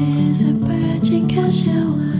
is a virgin casual.